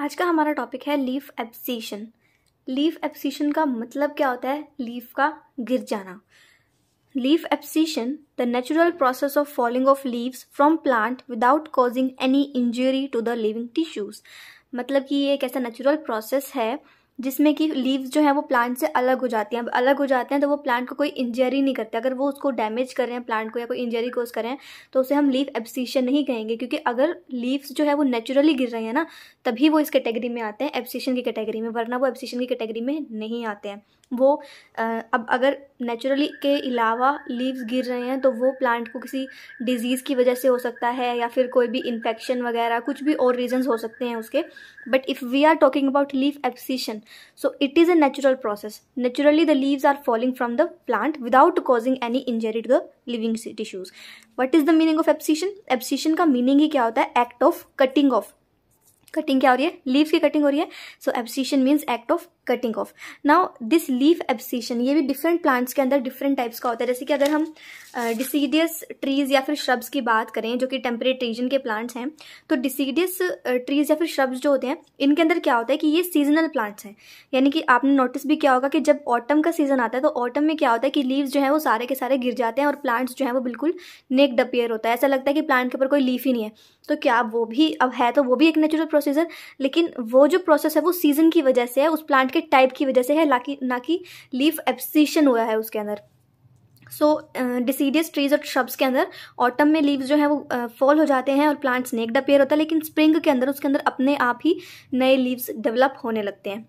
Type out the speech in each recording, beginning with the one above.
आज का हमारा टॉपिक है लीफ एप्सीशन लीफ एप्सीशन का मतलब क्या होता है? लीफ का गिर जाना. Leaf abscission the natural process of falling of leaves from plant without causing any injury to the living tissues मतलब कि ये एक ऐसा नेचुरल प्रोसेस है जिसमें कि लीव्स जो है वो प्लांट से अलग हो जाती हैं। अब अलग हो जाते हैं तो वो प्लांट को कोई इंजरी नहीं करते। अगर वो उसको डैमेज कर रहे हैं प्लांट को या कोई इंजरी कोज करें तो उसे हम लीव एब्सीशन नहीं कहेंगे। क्योंकि अगर लीव्स जो है वो नेचुरली गिर रहे हैं ना, तभी वो इस कैटेगरी में आते हैं एब्सीशन की कैटेगरी में, वरना वो एब्सीशन की कैटेगरी में नहीं आते हैं। वो अब अगर नेचुरली के अलावा लीव्स गिर रहे हैं तो वो प्लांट को किसी डिज़ीज़ की वजह से हो सकता है या फिर कोई भी इन्फेक्शन वगैरह, कुछ भी और रीजंस हो सकते हैं उसके। But if we are talking about leaf abscission so it is a natural process naturally the leaves are falling from the plant without causing any injury to the living tissues what is the meaning of abscission? Abscission का meaning ही क्या होता है? Act of cutting of cutting क्या हो रही है? Leave की कटिंग हो रही है? So abscission means act of cutting off now this leaf abscission ये भी डिफरेंट प्लांट्स के अंदर डिफरेंट टाइप्स का होता है। जैसे कि अगर हम डिसीडियस uh, ट्रीज या फिर श्रब्स की बात करें जो कि टेम्परेट रीजन के प्लांट्स हैं तो डिसीडियस ट्रीज या फिर श्रब्स जो होते हैं इनके अंदर क्या होता है कि ये सीजनल प्लांट्स हैं। यानी कि आपने नोटिस भी किया होगा कि जब ऑटम का सीज़न आता है तो ऑटम में क्या होता है कि लीव्स जो है वो सारे के सारे गिर जाते हैं और प्लांट्स जो है वो बिल्कुल नेक अपियर होता है। ऐसा लगता है कि प्लांट के ऊपर कोई लीफ ही नहीं है। तो क्या वो भी अब है तो वो भी एक नेचुरल प्रोसीजर लेकिन वो जो प्रोसेस है वो सीज़न की वजह से है उस प्लांट के टाइप की वजह से है ना कि ना कि लीफ एप्सिशन हुआ है उसके अंदर। सो डिसीडियस ट्रीज और श्रब्स के अंदर ऑटम में लीव्स जो है वो फॉल uh, हो जाते हैं और प्लांट्स नेक्ड अपेयर होता है लेकिन स्प्रिंग के अंदर उसके अंदर अपने आप ही नए लीव्स डेवलप होने लगते हैं।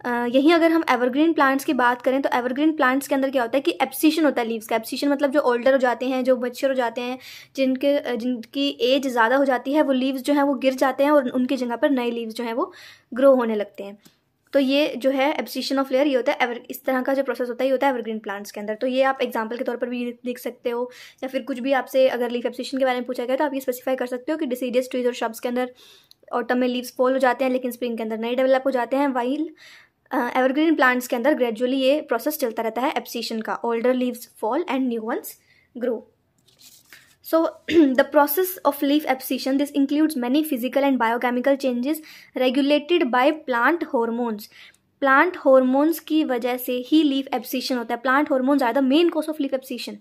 Uh, यहीं अगर हम एवरग्रीन प्लांट्स की बात करें तो एवरग्रीन प्लांट्स के अंदर क्या होता है कि एप्सीशन होता है लीव्स का। एप्सीशन मतलब जो ओल्डर हो जाते हैं जो मच्छर हो जाते हैं जिनके जिनकी एज ज़्यादा हो जाती है वो लीव्स जो है वो गिर जाते हैं और उनकी जगह पर नए लीव्स जो है वो ग्रो होने लगते हैं। तो ये जो है एब्सिशन ऑफ़ लेयर ये होता है एवर इस तरह का जो प्रोसेस होता है, ये होता है एवरग्रीन प्लांट्स के अंदर। तो ये आप एग्जांपल के तौर पर भी देख सकते हो, या फिर कुछ भी आपसे अगर लीफ एब्सिशन के बारे में पूछा गया तो आप ये स्पेसिफाई कर सकते हो कि डिसीडियस ट्रीज और शब्स के अंदर ऑटम में लीव्स फॉल हो जाते हैं, लेकिन स्प्रिंग के अंदर नए डेवलप हो जाते हैं वाइल एवरग्रीन प्लांट्स के अंदर ग्रेजुअली ये प्रोसेस चलता रहता है एब्सिशन का। Older leaves fall and new ones grow So the process of leaf abscission, this includes many physical and biochemical changes regulated by plant hormones. Plant hormones की वजह से ही लीफ एब्सिशन होता है. Plant hormones are the main cause of leaf abscission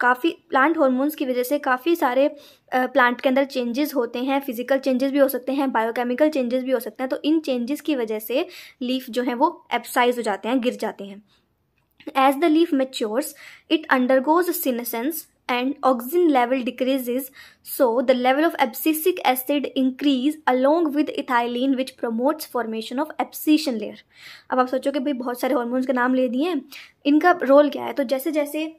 काफ़ी plant hormones की वजह से काफ़ी सारे प्लांट के अंदर चेंजेस होते हैं. फ़िज़िकल चेंजेस भी हो सकते हैं बायोकेमिकल चेंजेस भी हो सकते हैं. तो इन चेंजेस की वजह से लीफ जो है वो एप्साइज हो जाते हैं गिर जाते हैं. As the leaf matures it undergoes senescence and oxygen level decreases, so the level of abscisic acid increase along with ethylene, which promotes formation of abscission layer. अब आप सोचो कि भाई बहुत सारे हॉर्मोन्स के नाम ले दिए हैं। इनका रोल क्या है? तो जैसे जैसे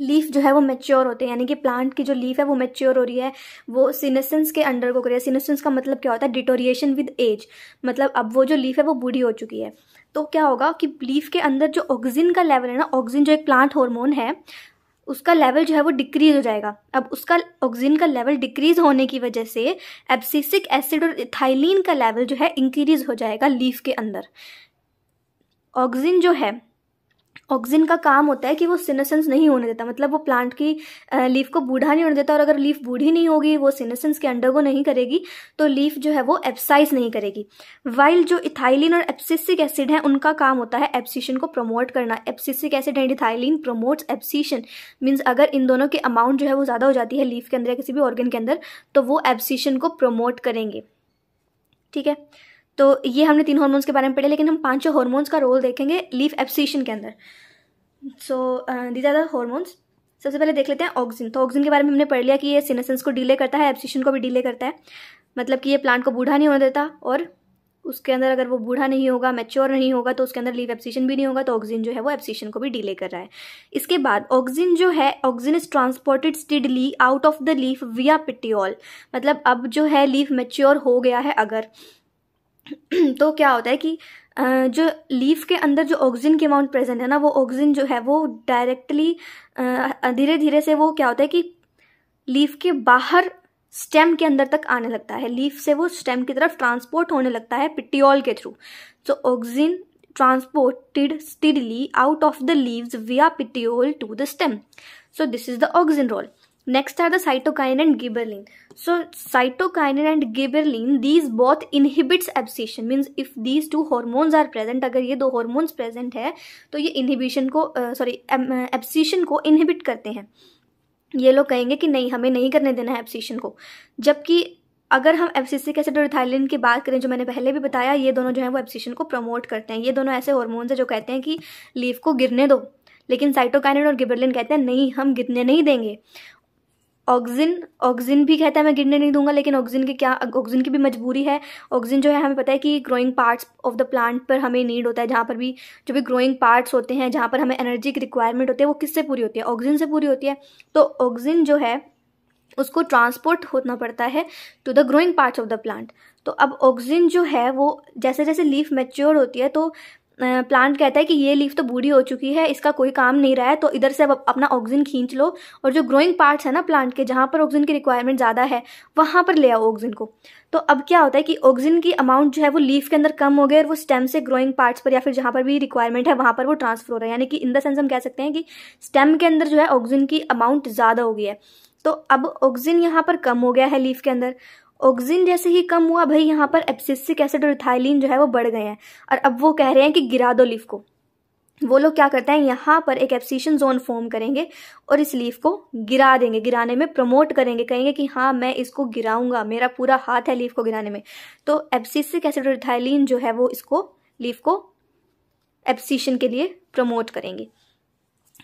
लीफ जो है वो मेच्योर होते हैं, यानी कि प्लांट की जो लीफ है वो मेच्योर हो रही है, वो सिनेसेंस के अंडर को कर रही है सिनेसेंस का मतलब क्या होता है? डिटोरिएशन विद एज मतलब अब वो जो लीफ है वो बूढ़ी हो चुकी है। तो क्या होगा कि लीफ के अंदर जो ऑक्सीजन का लेवल है ना ऑक्सीजन जो एक प्लांट हार्मोन है, उसका लेवल जो है वो डिक्रीज हो जाएगा। अब उसका ऑक्सीजन का लेवल डिक्रीज होने की वजह से एब्सिसिक एसिड और इथाइलिन का लेवल जो है इंक्रीज हो जाएगा लीफ के अंदर। ऑक्सीजन जो है ऑक्सीजन का काम होता है कि वो सिनेसेंस नहीं होने देता। मतलब वो प्लांट की लीफ को बूढ़ा नहीं होने देता और अगर लीफ बूढ़ी नहीं होगी, वो सिनेसेंस के अंडर को नहीं करेगी तो लीफ जो है वो एप्साइज नहीं करेगी। वाइल जो इथाइलिन और एप्सिसिक एसिड है, उनका काम होता है एप्सिशन को प्रमोट करना। Abscisic acid and ethylene promotes abscission means अगर इन दोनों की अमाउंट जो है वो ज़्यादा हो जाती है लीफ के अंदर या किसी भी ऑर्गन के अंदर तो वो एप्सिशन को प्रमोट करेंगे। ठीक है? तो ये हमने तीन हॉर्मोन्स के बारे में पढ़े, लेकिन हम पाँचों हॉर्मोन्स का रोल देखेंगे लीफ एप्सिशन के अंदर। So these are the hormones सबसे पहले देख लेते हैं ऑक्सीजन तो ऑक्सिन के बारे में हमने पढ़ लिया कि ये सिनेसेंस को डिले करता है एप्सिशन को भी डिले करता है। मतलब कि ये प्लांट को बूढ़ा नहीं होने देता, और उसके अंदर अगर वो बूढ़ा नहीं होगा मेच्योर नहीं होगा तो उसके अंदर लीव एप्सिशन भी नहीं होगा तो ऑक्सीजन जो है वो एप्सिशन को भी डिले कर रहा है। इसके बाद ऑक्सीजन जो है auxin is transported steadily out of the leaf via petiole मतलब अब जो है लीफ मेच्योर हो गया है अगर तो क्या होता है कि जो लीफ के अंदर जो ऑक्सीजन की अमाउंट प्रेजेंट है ना, वो ऑक्सीजन जो है वो डायरेक्टली धीरे धीरे से वो क्या होता है कि लीफ के बाहर स्टेम के अंदर तक आने लगता है। लीफ से वो स्टेम की तरफ़ ट्रांसपोर्ट होने लगता है पिटियोल के through. So auxin transported steadily out of the leaves via petiole to the stem. So this is the auxin role. Next are the cytokinin and gibberellin. So cytokinin and gibberellin, these both inhibits abscission. Means if these two hormones are present, अगर ये दो hormones present है तो ये inhibition को sorry abscission को inhibit करते हैं ये लोग कहेंगे कि नहीं हमें नहीं करने देना है एब्सिशन को जबकि अगर हम एफसीसिक एसिड और इथाइलिन की बात करें जो मैंने पहले भी बताया ये दोनों जो है वो एब्सिशन को प्रमोट करते हैं ये दोनों ऐसे हॉर्मोन्स हैं जो कहते हैं कि लीफ को गिरने दो लेकिन साइटोकाइनिन और गिबरलिन कहते हैं नहीं हम गिरने नहीं देंगे ऑक्सिन ऑक्सिन भी कहता है, मैं गिरने नहीं दूँगा, लेकिन ऑक्सिन की क्या, ऑक्सिन की भी मजबूरी है। ऑक्सिन जो है, हमें पता है कि growing parts of the plant पर हमें नीड होता है, जहाँ पर भी जो भी ग्रोइंग पार्ट्स होते हैं, जहाँ पर हमें एनर्जी की रिक्वायरमेंट होती है, वो किससे पूरी होती है? ऑक्सिन से पूरी होती है। तो ऑक्सिन जो है, उसको ट्रांसपोर्ट होना पड़ता है to the growing parts of the plant तो अब ऑक्सीजन जो है, वो जैसे जैसे लीफ मेच्योर होती है तो प्लांट कहता है कि ये लीफ तो बूढ़ी हो चुकी है, इसका कोई काम नहीं रहा है तो इधर से अब अपना ऑक्सीजन खींच लो। और जो ग्रोइंग पार्ट्स है ना प्लांट के, जहाँ पर ऑक्सीजन की रिक्वायरमेंट ज़्यादा है, वहाँ पर ले आओ ऑक्सीजन को। तो अब क्या होता है कि ऑक्सीजन की अमाउंट जो है वो लीफ के अंदर कम हो गया और वो स्टेम से ग्रोइंग पार्ट्स पर या फिर जहाँ पर भी रिक्वायरमेंट है, वहाँ पर वो ट्रांसफ़र हो रहा है। यानी कि इन द सेंस हम कह सकते हैं कि स्टेम के अंदर जो है ऑक्सीजन की अमाउंट ज़्यादा हो गई है। तो अब ऑक्सीजन यहाँ पर कम हो गया है लीफ के अंदर ऑक्सीजन जैसे ही कम हुआ भाई यहाँ पर एप्सिसिक एसिड और इथाइलिन जो है वो बढ़ गए हैं। और अब वो कह रहे हैं कि गिरा दो लीफ को। वो लोग क्या करते हैं यहाँ पर एक एप्सिशन जोन फॉर्म करेंगे और इस लीफ को गिरा देंगे। गिराने में प्रमोट करेंगे कहेंगे कि हाँ मैं इसको गिराऊँगा मेरा पूरा हाथ है लीफ को गिराने में। तो एप्सिसिक एसिड और इथाइलिन जो है वो इसको लीफ को एप्सिशन के लिए प्रमोट करेंगे।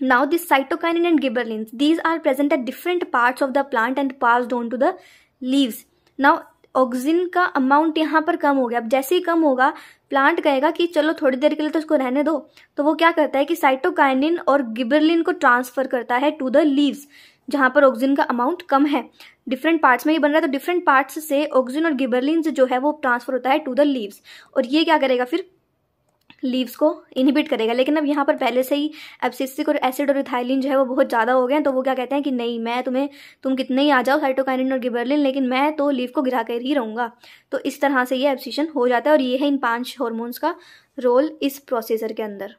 Now this cytokinin and gibberellins, these are present at different parts of the plant and passed on to the leaves. Now auxin का अमाउंट यहाँ पर कम हो गया। अब जैसे ही कम होगा प्लांट कहेगा कि चलो थोड़ी देर के लिए तो उसको रहने दो। तो वो क्या करता है कि साइटोकाइनिन और गिबरलिन को ट्रांसफ़र करता है टू द लीव्स जहाँ पर ऑक्सीजन का अमाउंट कम है। डिफरेंट पार्ट्स में ये बन रहा है तो डिफरेंट पार्ट्स से ऑक्सीजन और गिबरलिन जो है वो ट्रांसफ़र होता है टू द लीव्स और ये क्या करेगा फिर? लीव्स को इनहिबिट करेगा। लेकिन अब यहाँ पर पहले से ही एब्सिस्टिक और एसिड और इथाइलिन जो है वो बहुत ज़्यादा हो गए हैं तो वो क्या कहते हैं कि नहीं, मैं तुम्हें, तुम कितने ही आ जाओ साइटोकाइनिन और गिबरलिन, लेकिन मैं तो लीव को गिरा कर ही रहूँगा। तो इस तरह से ये एब्सिशन हो जाता है और ये है इन पाँच हॉर्मोन्स का रोल इस प्रोसेसर के अंदर।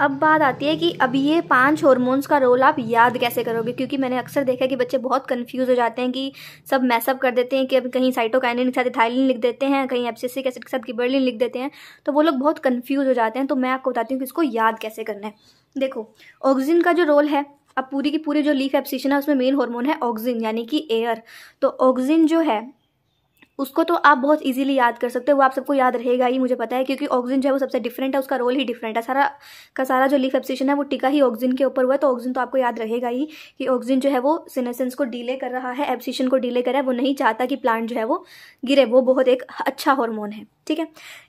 अब बात आती है कि अब ये पाँच हॉर्मोन्स का रोल आप याद कैसे करोगे? क्योंकि मैंने अक्सर देखा कि बच्चे बहुत कंफ्यूज हो जाते हैं कि सब मैसअप कर देते हैं कि अब कहीं साइटोकाइनिन के साथ इथाइलिन लिख देते हैं, कहीं एप्सिसिक एसिड के साथ गिबरलिन लिख देते हैं तो वो लोग बहुत कन्फ्यूज़ हो जाते हैं। तो मैं आपको बताती हूँ कि इसको याद कैसे करना है। देखो ऑक्सीजन का जो रोल है, अब पूरी की पूरी जो लीफ एप्सिशन है, उसमें मेन हार्मोन है ऑक्सीजन यानी कि एयर तो ऑक्सीजन जो है उसको तो आप बहुत इजीली याद कर सकते हो, वो आप सबको याद रहेगा ही, मुझे पता है, क्योंकि ऑक्सीजन जो है वो सबसे डिफरेंट है, उसका रोल ही डिफरेंट है। सारा, का सारा जो लीफ एप्सिशन है, वो टिका ही ऑक्सीजन के ऊपर हुआ है तो ऑक्सीजन तो आपको याद रहेगा ही कि ऑक्सीजन जो है वो सिनेसेंस को डीले कर रहा है एप्सिशन को डीले कर रहा है, वो नहीं चाहता कि प्लांट जो है वो गिरे, वो बहुत एक अच्छा हॉर्मोन है, ठीक है?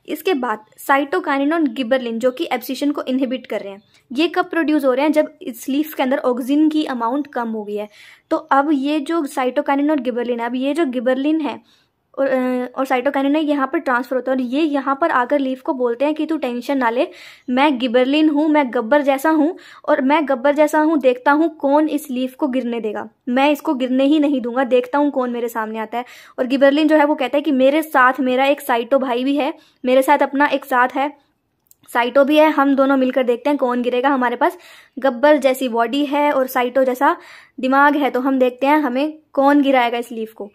इसके बाद साइटोकाइनिन और गिबरलिन जो कि एप्सिशन को इनहिबिट कर रहे हैं, ये कब प्रोड्यूस हो रहे हैं? जब इस लीफ के अंदर ऑक्सीजन की अमाउंट कम हो गई है। तो अब ये जो साइटोकाइनिन और गिबरलिन है, अब ये जो गिबरलिन है और और साइटोकाइनिन यहाँ पर ट्रांसफ़र होता है। और ये यहाँ पर आकर लीफ को बोलते हैं कि तू टेंशन ना ले। मैं गिबरलिन हूँ, मैं गब्बर जैसा हूँ और मैं गब्बर जैसा हूँ, देखता हूँ कौन इस लीफ को गिरने देगा। मैं इसको गिरने ही नहीं दूँगा, देखता हूँ कौन मेरे सामने आता है। और गिबरलिन जो है, वो कहता है कि मेरे साथ मेरा एक साइटो भाई भी है, मेरे साथ अपना एक साथ है। साइटो भी है, हम दोनों मिलकर देखते हैं कौन गिरेगा हमारे पास। गब्बर जैसी बॉडी है और साइटो जैसा दिमाग है तो हम देखते हैं हमें कौन गिराएगा इस लीफ को।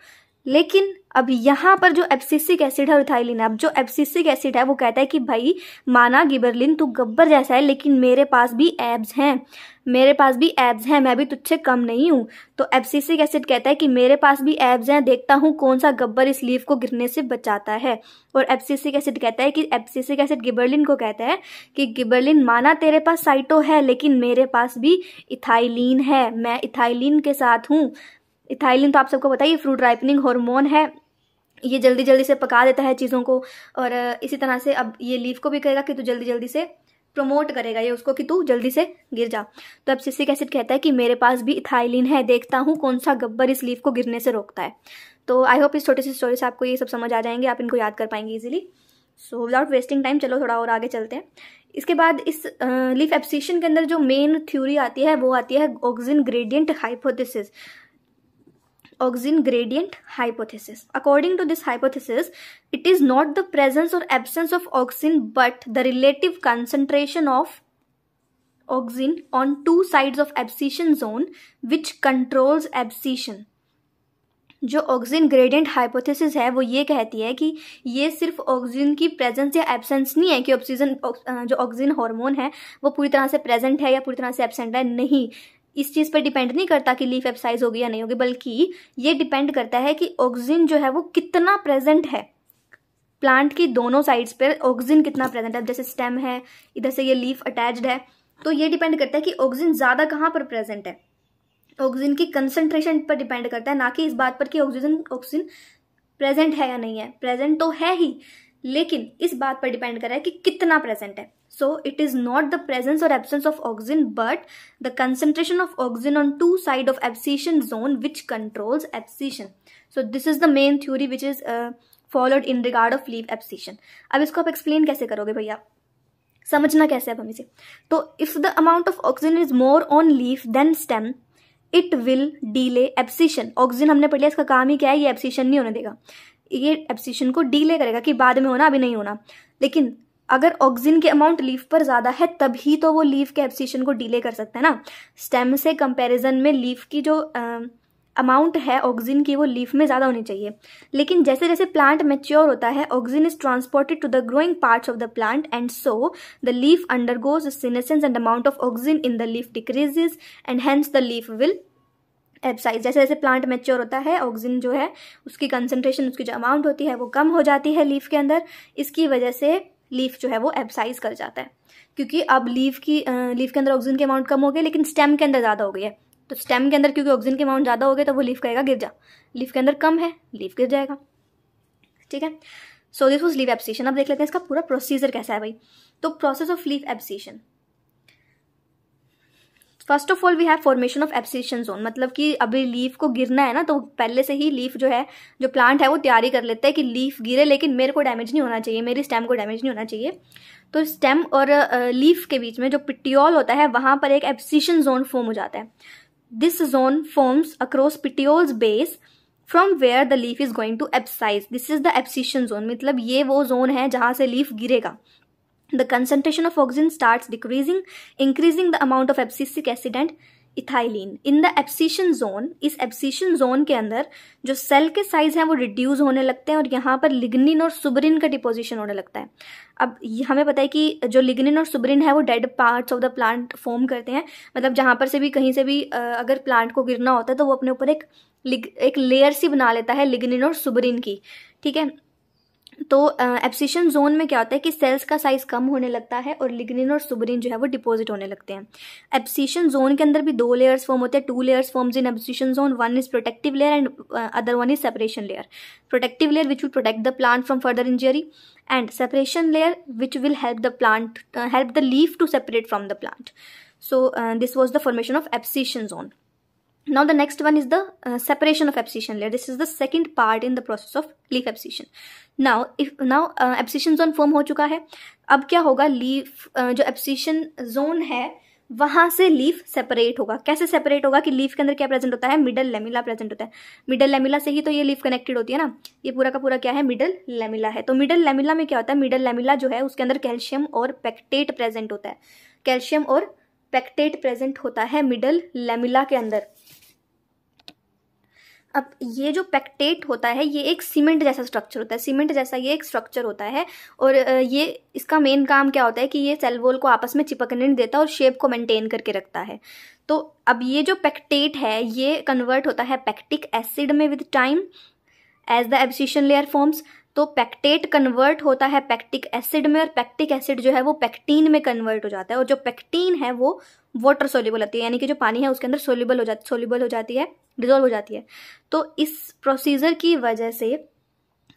लेकिन अब यहाँ पर जो एब्सिसिक एसिड है इथाइलिन अब जो एब्सिसिक एसिड है, वो कहता है कि भाई, माना गिबरलिन तू गब्बर जैसा है, लेकिन मेरे पास भी एब्स हैं। मेरे पास भी एब्स हैं, मैं भी तुझसे कम नहीं हूँ। तो एब्सिसिक एसिड कहता है कि मेरे पास भी एब्स हैं, देखता हूँ कौन सा गब्बर इस लीफ को गिरने से बचाता है। और एब्सिसिक एसिड कहता है कि एब्सिसिक एसिड गिबरलिन को कहता है कि गिबरलिन, माना तेरे पास साइटो है, लेकिन मेरे पास भी इथाइलिन है। मैं इथाइलिन के साथ हूँ। इथाइलिन तो आप सबको पता है फ्रूट राइपनिंग हार्मोन है। ये जल्दी जल्दी से पका देता है चीज़ों को और इसी तरह से अब ये लीफ को भी कहेगा कि तू जल्दी जल्दी से प्रमोट करेगा ये उसको कि तू जल्दी से गिर जा। तो अब सिसिक एसिड कहता है कि मेरे पास भी इथाइलिन है, देखता हूँ कौन सा गब्बर इस लीफ को गिरने से रोकता है। तो आई होप इस छोटी सी स्टोरी से आपको ये सब समझ आ जाएँगे, आप इनको याद कर पाएँगे easily so without wasting time चलो थोड़ा और आगे चलते हैं। इसके बाद इस लीफ एप्सिशन के अंदर जो मेन थ्योरी आती है, वो आती है auxin gradient hypothesis Auxin gradient hypothesis. According to this hypothesis, it is not the presence or absence of auxin but the relative concentration of auxin on two sides of abscission zone which controls abscission जो oxygen gradient hypothesis है वो ये कहती है कि ये सिर्फ़ oxygen की प्रेजेंस या एब्सेंस नहीं है कि ऑक्सीजन जो ऑक्सीजन हार्मोन है वो पूरी तरह से प्रेजेंट है या पूरी तरह से एबसेंट है नहीं इस चीज़ पर डिपेंड नहीं करता कि लीफ एप्साइज होगी या नहीं होगी, बल्कि ये डिपेंड करता है कि ऑक्सीजन जो है वो कितना प्रेजेंट है। प्लांट की दोनों साइड्स पर ऑक्सीजन कितना प्रेजेंट है। जैसे स्टेम है, इधर से ये लीफ अटैच्ड है तो ये डिपेंड करता है कि ऑक्सीजन ज़्यादा कहाँ पर प्रेजेंट है। ऑक्सीजन की कंसंट्रेशन पर डिपेंड करता है, ना कि इस बात पर कि ऑक्सीजन ऑक्सीजन प्रेजेंट है या नहीं है। प्रेजेंट तो है ही, लेकिन इस बात पर डिपेंड कर रहा है कि कितना प्रेजेंट है। So it is not the presence और absence of auxin but the concentration of auxin on two side of abscission zone which controls abscission so this is the main theory which is followed in regard of leaf abscission अब इसको आप explain कैसे करोगे भैया? समझना कैसे अब हम इसे? तो if the amount of auxin is more on leaf than stem it will delay abscission auxin हमने पढ़ लिया इसका काम ही क्या है? ये एब्सिशन नहीं होने देगा। ये एब्सिशन को डीले करेगा कि बाद में होना, अभी नहीं होना। लेकिन अगर ऑक्सीजन के अमाउंट लीफ पर ज़्यादा है, तभी तो वो लीफ के एब्सिशन को डीले कर सकता है ना। स्टेम से कंपैरिजन में लीफ की जो अमाउंट है ऑक्सीजन की, वो लीफ में ज़्यादा होनी चाहिए। लेकिन जैसे जैसे प्लांट मेच्योर होता है auxin is transported to the growing parts of the plant and so the leaf undergoes senescence and amount of auxin in the leaf decreases and hence the leaf will abscise जैसे जैसे plant mature होता है oxygen जो है, उसकी concentration उसकी जो amount होती है, वो कम हो जाती है लीफ के अंदर। इसकी वजह से लीफ जो है वो एबसाइज कर जाता है। क्योंकि अब लीफ की लीफ के अंदर ऑक्सीजन के अमाउंट कम हो गया लेकिन स्टेम के अंदर ज़्यादा हो गई है। तो स्टेम के अंदर क्योंकि ऑक्सीजन के अमाउंट ज़्यादा हो गए तो वो लीफ कहेगा गिर जा। लीफ के अंदर कम है, लीफ गिर जाएगा। ठीक है? So this was leaf abscission अब देख लेते हैं इसका पूरा प्रोसीजर कैसा है भाई। तो process of leaf abscission first of all we have formation of abscission zone मतलब कि अभी लीफ को गिरना है ना तो पहले से ही लीफ जो है, जो प्लांट है, वो तैयारी कर लेता है कि लीफ गिरे, लेकिन मेरे को डैमेज नहीं होना चाहिए, मेरी स्टेम को डैमेज नहीं होना चाहिए। तो स्टेम और लीफ के बीच में जो पिटियोल होता है, वहाँ पर एक एब्सिशन जोन फॉर्म हो जाता है। This zone forms across petioles base from where the leaf is going to abscise this is the abscission zone मतलब ये वो जोन है जहाँ से लीफ गिरेगा। The concentration of oxygen starts decreasing, increasing the amount of abscisic acid and ethylene in the abscission zone इस abscission zone के अंदर जो सेल के साइज़ हैं वो रिड्यूस होने लगते हैं और यहाँ पर लिग्निन और सुबरिन का डिपोजिशन होने लगता है। अब हमें पता है कि जो लिग्निन और सुबरिन है वो dead parts of the plant form करते हैं। मतलब जहाँ पर से भी कहीं से भी अगर प्लांट को गिरना होता है तो वो अपने ऊपर एक एक लेयर सी बना लेता है लिग्निन और सुबरिन की। ठीक है? तो एप्सिशन जोन में क्या होता है कि सेल्स का साइज़ कम होने लगता है और लिग्निन और सुबरिन जो है वो डिपॉजिट होने लगते हैं। एप्सिशन जोन के अंदर भी दो लेयर्स फॉर्म होते हैं two layers forms in abscission zone one is protective layer and other one is separation layer protective layer which will protect the plant from further injury and separation layer which will help the plant help the leaf to separate from the plant so uh, this was the formation of zone. Now the next one is the uh, separation of abscission layer. This is the second part in the process of leaf abscission. Now if now abscission zone form हो चुका है। अब क्या होगा? Leaf uh, जो abscission zone है वहाँ से लीफ सेपरेट होगा। कैसे सेपरेट होगा कि लीफ के अंदर क्या प्रेजेंट होता है? मिडल लेमिला प्रेजेंट होता है। मिडल लेमिला से ही तो ये लीफ कनेक्टेड होती है ना? ये पूरा का पूरा क्या है? मिडल लेमिला है। तो मिडल लेमिला में क्या होता है? मिडल लेमिला जो है उसके अंदर कैल्शियम और पेक्टेट प्रेजेंट होता है। कैल्शियम और पेक्टेट प्रेजेंट होता है मिडल लेमिला के अंदर। अब ये जो पैक्टेट होता है, ये एक सीमेंट जैसा स्ट्रक्चर होता है। सीमेंट जैसा ये एक स्ट्रक्चर होता है और ये इसका मेन काम क्या होता है कि ये सेल वॉल को आपस में चिपकने नहीं देता और शेप को मेंटेन करके रखता है। तो अब ये जो पैक्टेट है, ये कन्वर्ट होता है पैक्टिक एसिड में with time as the abscission layer forms तो पैक्टेट कन्वर्ट होता है पैक्टिक एसिड में और पैक्टिक एसिड जो है वो पैक्टीन में कन्वर्ट हो जाता है और जो पैक्टीन है वो वाटर सोल्यूबल होती है, यानी कि जो पानी है उसके अंदर सोल्यूबल हो जाती सोल्यूबल हो जाती है डिजोल्व हो जाती है। तो इस प्रोसीजर की वजह से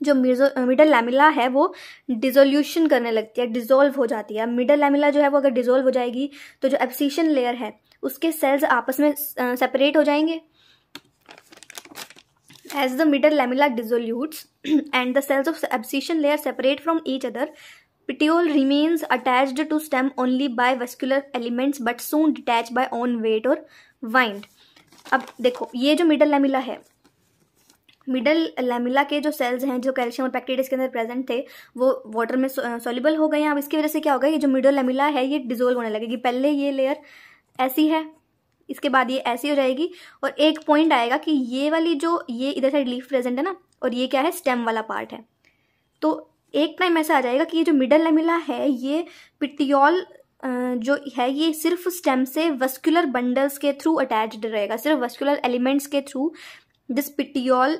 जो मिडल लैमिला है वो डिजोल्यूशन करने लगती है डिजोल्व हो जाती है। मिडल लैमिला जो है वो अगर डिजोल्व हो जाएगी तो जो एब्सिशन लेयर है, उसके सेल्स आपस में सेपरेट हो जाएँगे। As the middle lamella dissolutes and the cells of abscission layer separate from each other Petiole remains attached to stem only by vascular elements but soon detached by own weight or wind. अब देखो, ये जो middle lamella है middle lamella के जो sales हैं, जो calcium और पैक्टिडिस के अंदर प्रेजेंट थे, वो वाटर में सॉल्युबल हो गए हैं। अब इसकी वजह से क्या होगा? ये जो मिडल लेमिला है, ये डिजोल्व होने लगेगी। पहले ये लेयर ऐसी है इसके बाद ये ऐसी हो जाएगी और एक पॉइंट आएगा कि ये वाली जो, ये इधर साइड लीफ प्रेजेंट है ना, और ये क्या है स्टेम वाला पार्ट है। तो एक टाइम ऐसा आ जाएगा कि ये जो मिडल लेमिला है, ये पिटियोल जो है, ये सिर्फ़ स्टेम से वस्कुलर बंडल्स के थ्रू अटैच्ड रहेगा, सिर्फ़ वस्कुलर एलिमेंट्स के through this petiole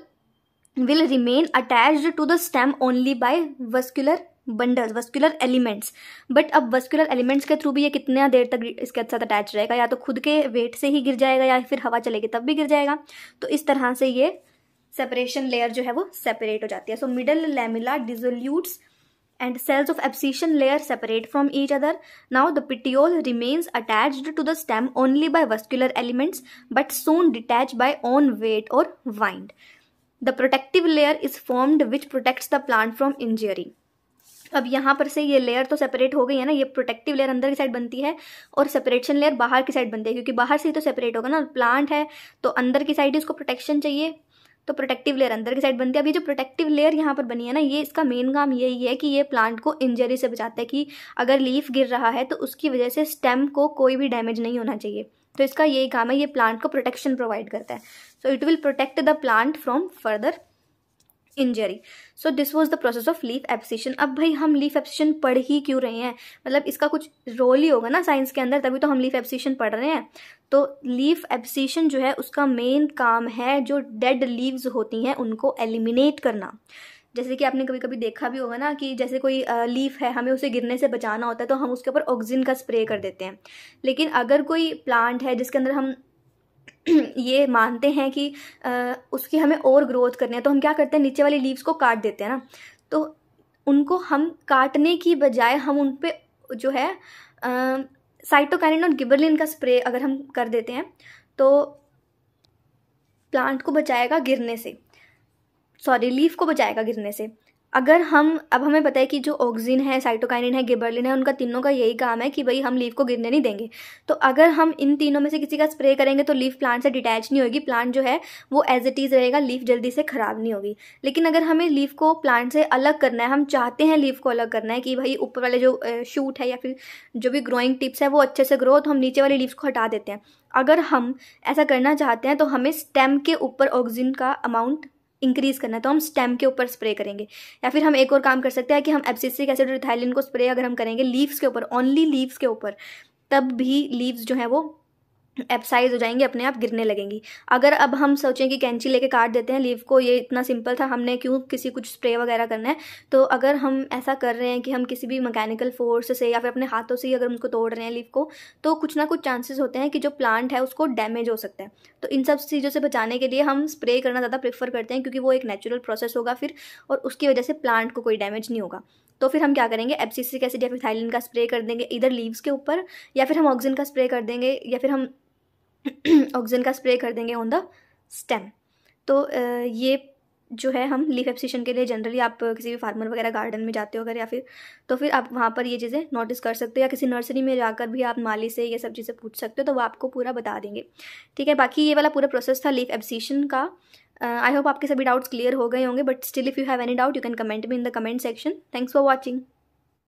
will remain attached to the stem only by vascular bundles vascular elements but अब वस्कुलर एलिमेंट्स के थ्रू भी ये कितना देर तक इसके साथ अटैच रहेगा या तो खुद के वेट से ही गिर जाएगा या फिर हवा चलेगी तब भी गिर जाएगा तो इस तरह से ये सेपरेशन लेयर जो है वो सेपरेट हो जाती है so middle lamella dissolutes and cells of abscission layer separate from each other. Now the petiole remains attached to the stem only by vascular elements but soon detach by own weight or wind. The protective layer is formed which protects the plant from injury. अब यहाँ पर से ये layer तो separate हो गई है ना, ये प्रोटेक्टिव लेयर अंदर की साइड बनती है और सेपरेशन लेयर बाहर की साइड बनती है, क्योंकि बाहर से ही तो सेपरेट होगा ना प्लांट है तो अंदर की साइड ही उसको प्रोटेक्शन चाहिए। तो प्रोटेक्टिव लेयर अंदर की साइड बनती है। अभी जो प्रोटेक्टिव लेयर यहाँ पर बनी है ना, ये इसका मेन काम यही है कि ये प्लांट को इंजरी से बचाता है कि अगर लीफ गिर रहा है तो उसकी वजह से स्टेम को कोई भी डैमेज नहीं होना चाहिए। तो इसका यही काम है, ये प्लांट को प्रोटेक्शन प्रोवाइड करता है। So it will protect the plant from further injury. So this was the process of leaf abscission अब भाई, हम लीफ एप्सिशन पढ़ ही क्यों रहे हैं? मतलब इसका कुछ रोल ही होगा ना साइंस के अंदर, तभी तो हम लीफ एप्सिशन पढ़ रहे हैं। तो लीफ एप्सिशन जो है, उसका मेन काम है जो डेड लीव्स होती हैं, उनको एलिमिनेट करना। जैसे कि आपने कभी कभी देखा भी होगा ना कि जैसे कोई लीफ है, हमें उसे गिरने से बचाना होता है तो हम उसके ऊपर ऑक्सीजन का स्प्रे कर देते हैं। लेकिन अगर कोई प्लांट है जिसके अंदर हम ये मानते हैं कि उसकी हमें और ग्रोथ करनी है। तो हम क्या करते हैं? नीचे वाली लीव्स को काट देते हैं ना? तो उनको हम काटने की बजाय हम उन पर जो है साइटोकाइनिन और गिबरलिन का स्प्रे अगर हम कर देते हैं तो प्लांट को बचाएगा गिरने से। सॉरी लीफ को बचाएगा गिरने से। अगर हम, अब हमें पता है कि जो ऑक्सीजन है साइटोकाइनिन है गिबरलिन है, उनका तीनों का यही काम है कि भाई हम लीफ को गिरने नहीं देंगे। तो अगर हम इन तीनों में से किसी का स्प्रे करेंगे तो लीफ प्लांट से डिटैच नहीं होगी। प्लांट जो है, वो एज इट इज़ रहेगा लीफ जल्दी से ख़राब नहीं होगी। लेकिन अगर हमें लीफ को प्लांट से अलग करना है, हम चाहते हैं लीफ को अलग करना है कि भाई ऊपर वाले जो शूट है या फिर जो भी ग्रोइंग टिप्स है, वो अच्छे से ग्रो तो हम नीचे वाली लीव्स को हटा देते हैं। अगर हम ऐसा करना चाहते हैं तो हमें स्टेम के ऊपर ऑक्सीजन का अमाउंट इंक्रीज करना है तो हम स्टेम के ऊपर स्प्रे करेंगे। या फिर हम एक और काम कर सकते हैं कि हम एब्सिसिक एसिड और इथाइलिन को स्प्रे अगर हम करेंगे लीव्स के ऊपर ओनली लीव्स के ऊपर, तब भी लीव्स जो है वो एपसाइज हो जाएँगे, अपने आप गिरने लगेंगी। अगर अब हम सोचें कि कैंची लेके काट देते हैं, लीव को, ये इतना सिंपल था, हमने क्यों किसी कुछ स्प्रे वगैरह करना है? तो अगर हम ऐसा कर रहे हैं कि हम किसी भी मैकेनिकल फोर्स से या फिर अपने हाथों से ही अगर उनको तोड़ रहे हैं लीव को तो कुछ ना कुछ चांसेस होते हैं कि जो प्लांट है उसको डैमेज हो सकता है। तो इन सब चीज़ों से बचाने के लिए हम स्प्रे करना ज़्यादा प्रेफर करते हैं, क्योंकि वो एक नेचुरल प्रोसेस होगा फिर, और उसकी वजह से प्लांट को कोई डैमेज नहीं होगा। तो फिर हम क्या करेंगे? एफसीसिक एसिड या फिर थाइलिन का स्प्रे कर देंगे इधर लीव्स के ऊपर, या फिर हम ऑक्सीजन का स्प्रे कर देंगे, या फिर हम ऑक्सीजन का स्प्रे कर देंगे ऑन द स्टेम तो ये जो है हम लीफ एप्सिशन के लिए जनरली आप किसी भी फार्मर वगैरह गार्डन में जाते हो अगर या फिर तो फिर आप वहाँ पर ये चीज़ें नोटिस कर सकते हो या किसी नर्सरी में जाकर भी आप माली से ये सब चीज़ें पूछ सकते हो तो वो आपको पूरा बता देंगे। ठीक है, बाकी ये वाला पूरा प्रोसेस था लीफ एप्सिशन का। आई होप आपके सभी डाउट्स क्लियर हो गए होंगे but still if you have any doubt you can comment me in the comment section thanks for watching